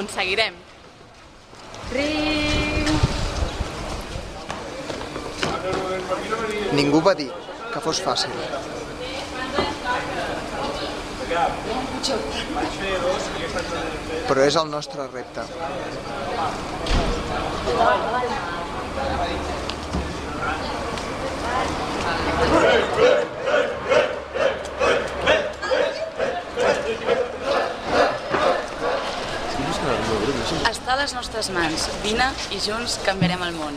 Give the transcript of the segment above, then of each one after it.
aconseguirem. Ring! Ningú va dir que fos fàcil. Però és el nostre repte. Està a les nostres mans. Vine i junts canviarem el món.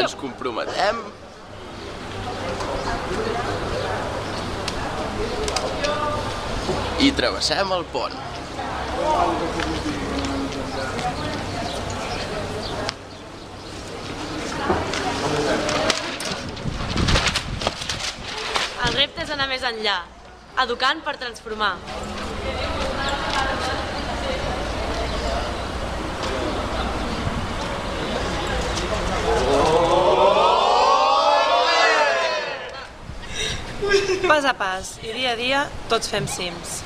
Ens comprometem i travessem el pont. El repte és anar més enllà, educant per transformar. Pas a pas i dia a dia tots fem cims.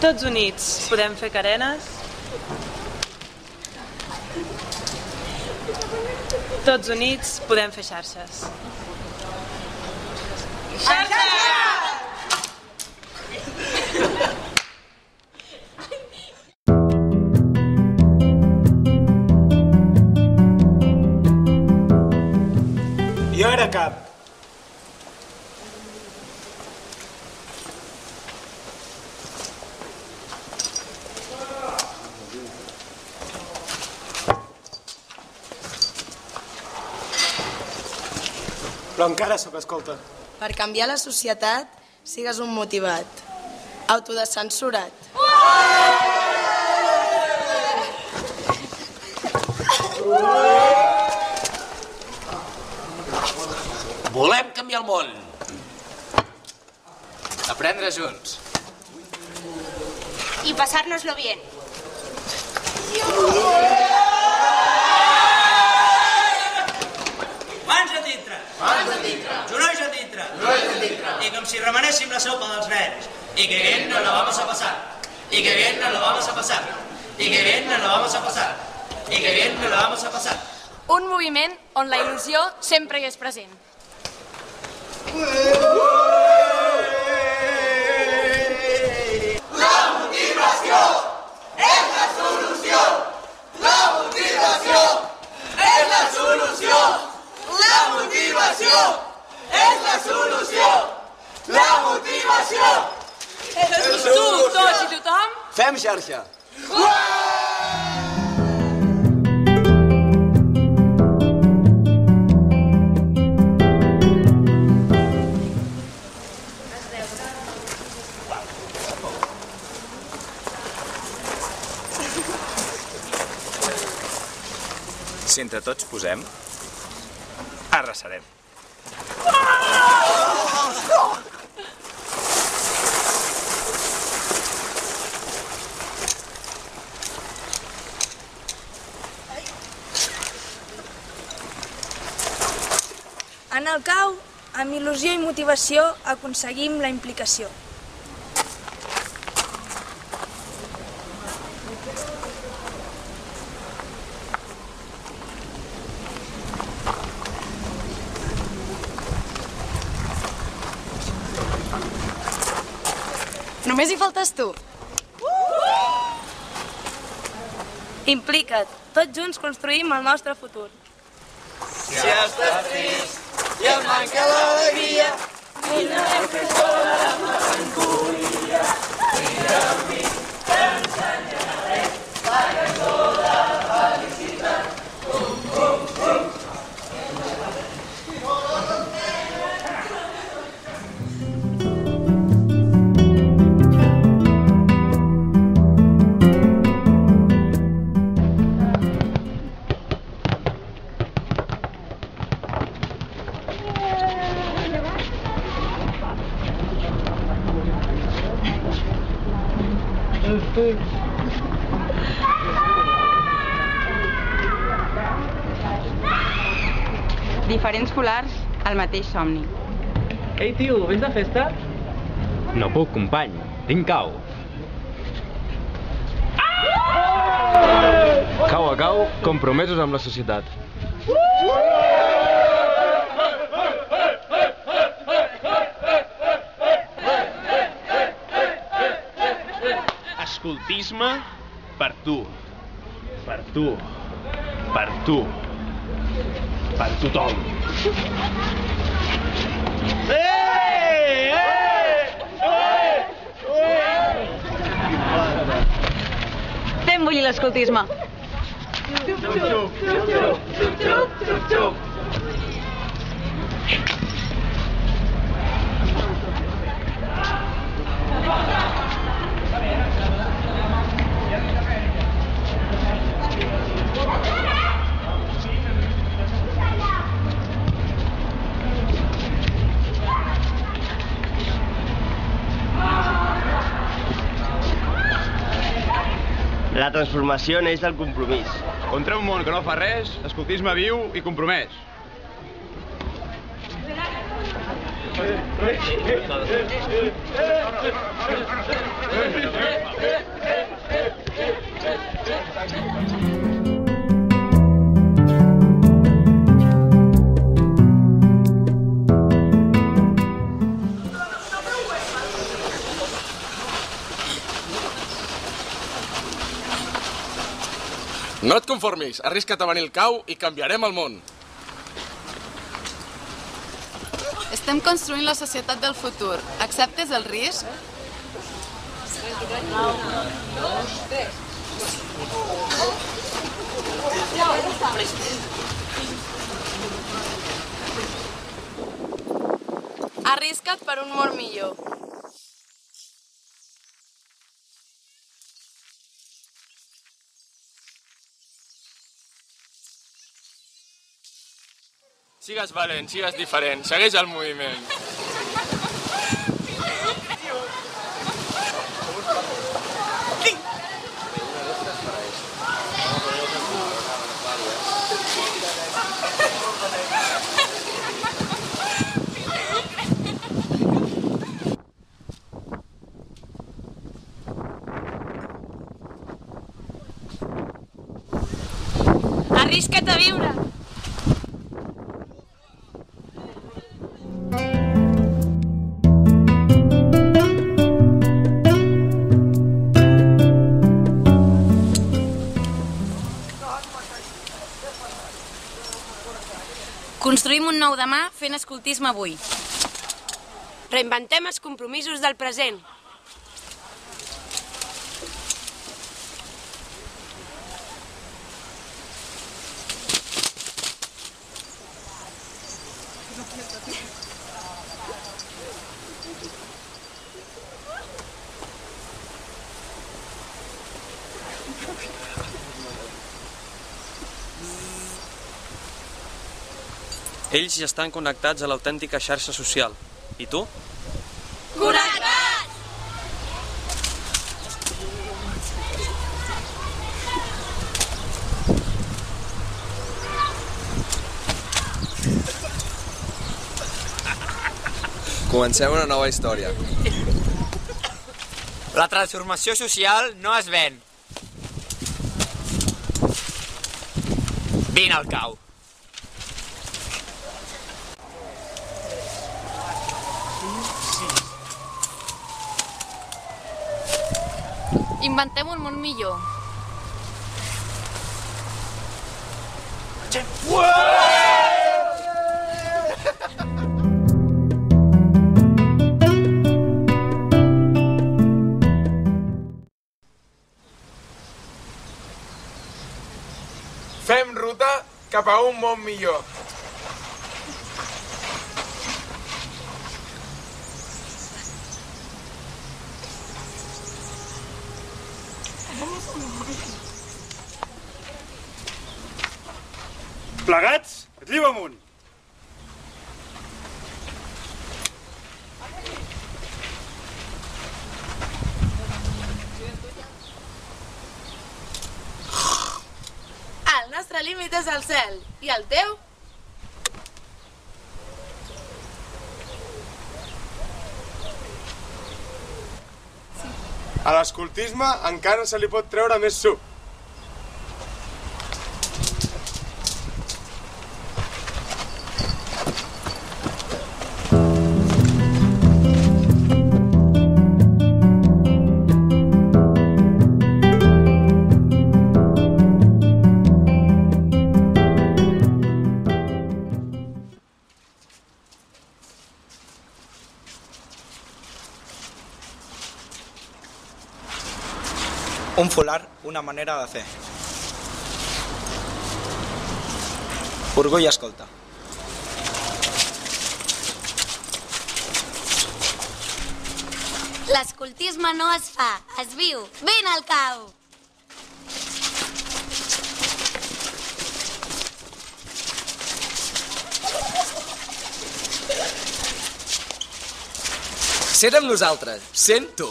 Tots units podem fer carenes. Tots units podem fer xarxes. Jo era cap. Però encara sóc escolta. Per canviar la societat, sigues un motivat. Autodescensurat. Volem canviar el món. Aprendre junts. Y pasárnoslo bien. Mans a dintre. Mans a dintre. Genolls a dintre. Genolls I com si remenéssim la sopa dels nens. I que bien nos lo vamos a pasar. Y que bien nos lo vamos a pasar. Y que bien nos lo vamos a pasar. Y que bien nos lo vamos a pasar. Un moviment on la il·lusió sempre hi és present. La motivació és la solució. La motivació és la solució. La motivació és la solució. La motivació tu, tots i tothom, Fem xarxa. Si entre tots posem, arrasarem. En el cau, amb il·lusió i motivació, aconseguim la implicació. només hi faltes tu. Implica't. Tots junts construïm el nostre futur. Si estàs trist i et manca l'alegria, vine a fer sola la melancolia. Vine amb Diferents colors El mateix somni. Ei, tio, vés de festa? No puc, company. Tinc cau. Cau a cau, compromesos amb la societat. Escoltisme per tu. Per tu. Per tu. Per tothom. Fem bullir l'escoltisme. La transformació neix del compromís. Contra un món que no fa res, escoltisme viu i compromès. No et conformis, arrisca't a venir el cau i canviarem el món. Estem construint la societat del futur. Acceptes el risc? Arrisca't per un món millor. Sigues valent, sigues diferent, segueix el moviment. Nou demà fent escoltisme avui. Reinventem els compromisos del present. Ells ja estan connectats a l'autèntica xarxa social. I tu? Connectats! Comencem una nova història. La transformació social no es ven. Vine al cau. Inventem un món millor. Fem ruta cap a un món millor. Plegats, riu amunt! El nostre límit és el cel. I el teu? A l'escoltisme encara se li pot treure més suc. Un folar, una manera de fer. Orgull escolta. L'escoltisme no es fa, es viu. Vine al cau! Sent amb nosaltres, sent tu.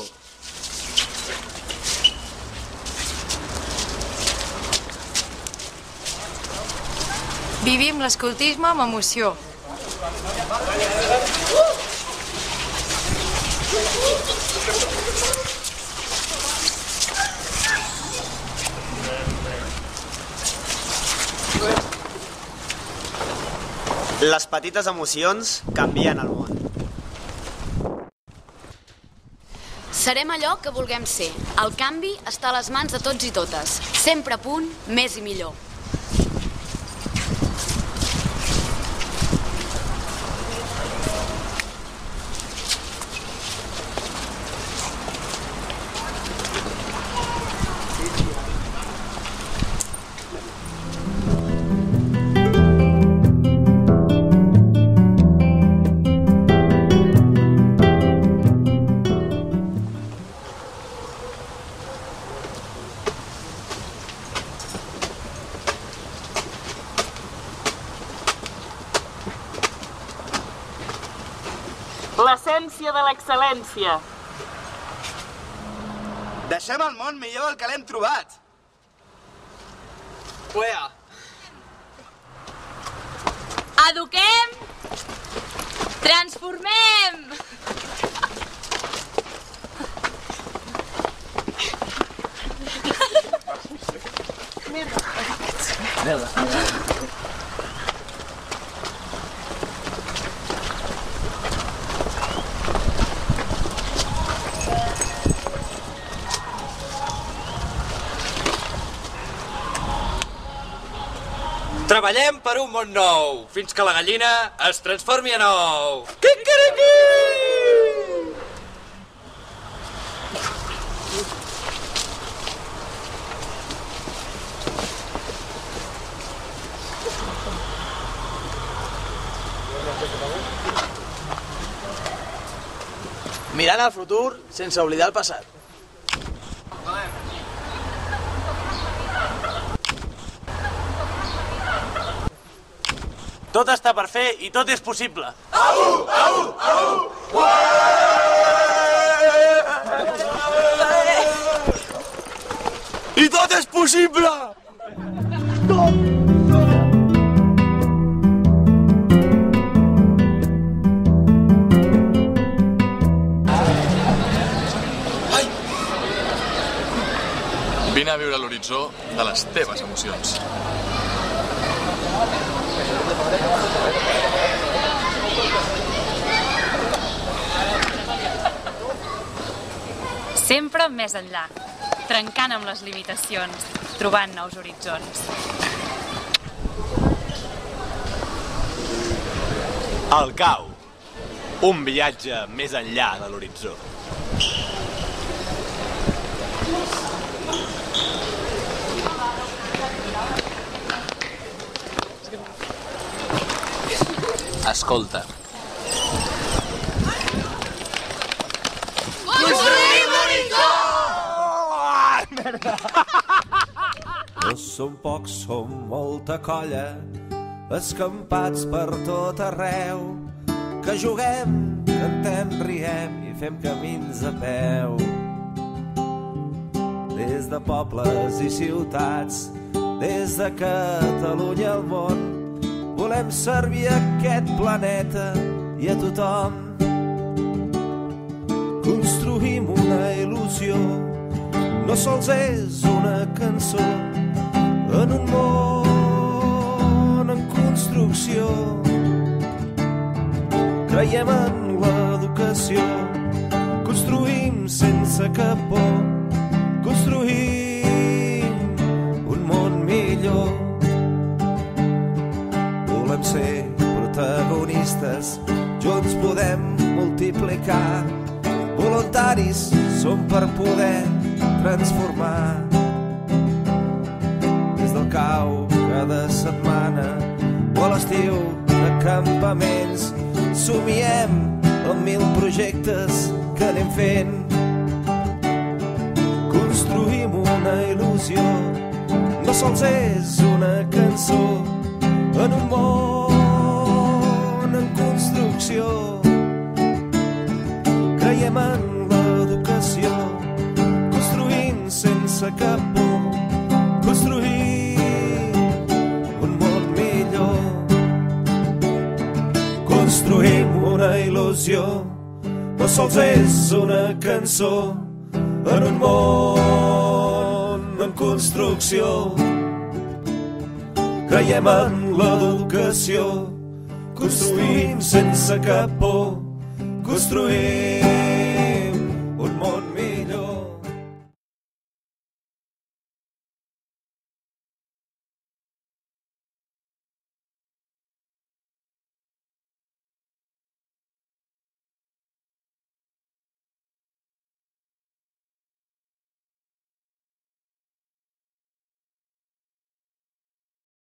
Vivim l'escoltisme amb emoció. Les petites emocions canvien el món. Serem allò que vulguem ser. El canvi està a les mans de tots i totes. Sempre a punt, més i millor. De l'excel·lència. Deixem el món millor del que l'hem trobat. Uea. Eduquem! Transformem! Treballem per un món nou, fins que la gallina es transformi en ou. Mirant al futur sense oblidar el passat. Tot està per fer i tot és possible. Au, au, au! I tot és possible! Vine a viure l'horitzó de les teves emocions. Sempre més enllà, trencant amb les limitacions, trobant nous horitzons. El cau. Un viatge més enllà de l'horitzó. Escolta. Construïm l'horitzó! No som pocs, som molta colla, escampats per tot arreu, que juguem, cantem, riem i fem camins a peu. Des de pobles i ciutats, des de Catalunya al món, volem servir aquest planeta i a tothom. Construïm una il·lusió no sols és una cançó en un món en construcció. Creiem en l'educació, construïm sense cap por, construïm ser protagonistes, junts podem multiplicar. Voluntaris som per poder transformar. Des del cau cada setmana o a l'estiu de campaments somiem amb mil projectes que anem fent. Construïm una il·lusió, no sols és una cançó, en un món en construcció. Creiem en l'educació, construint sense cap por, construir un món millor. Construïm una il·lusió, no sols és una cançó, en un món en construcció. Creiem en l'educació, construïm sense cap por, construïm